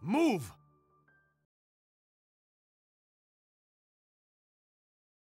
Move!